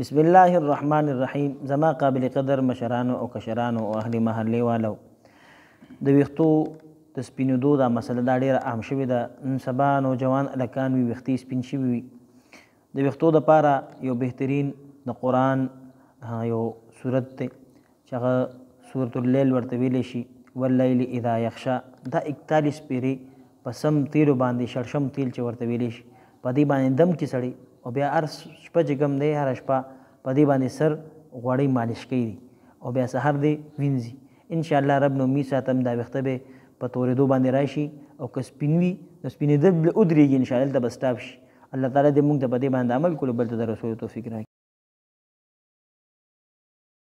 بسم الله الرحمن الرحیم زما قابل قدر مشرانو او کشرانو او اهل محله والو د ویختو د سپینو دو دا مسله دا ډیره اهم شوې ده نن سبا نوجوان الکان وی ویختي سپین شوی وي د ویختو د پاره یو بهترین د قران یو صورت ته چې هغه سورة اللیل ورته ویلی شي، واللیل اذا یغشا، دا اکتالیس پیرې په سم تیلو باندې شړشم تیل چې ورته ویلی شي په دې باندې دم کړي سړی او بیا هر شپه چې کوم دی هره شپه په دې باندې سر غوړی مالش کوي دی او بیا سحر دی وینځي ان شاء الله رب نو می ساتم دا وخته به په تورېدو باندې راشي او که سپین وي نو سپینېدل به ودرېږي ان شاء الله دلته به سټاپ شي الله تعالی دې موږ ته په دې باندې عمل کولو بل ته د رسولو توفیق راکړي